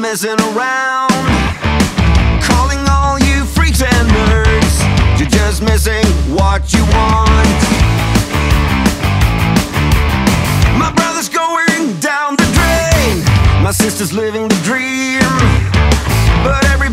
messing around. Calling all you freaks and nerds. You're just missing what you want. My brother's going down the drain. My sister's living the dream. But every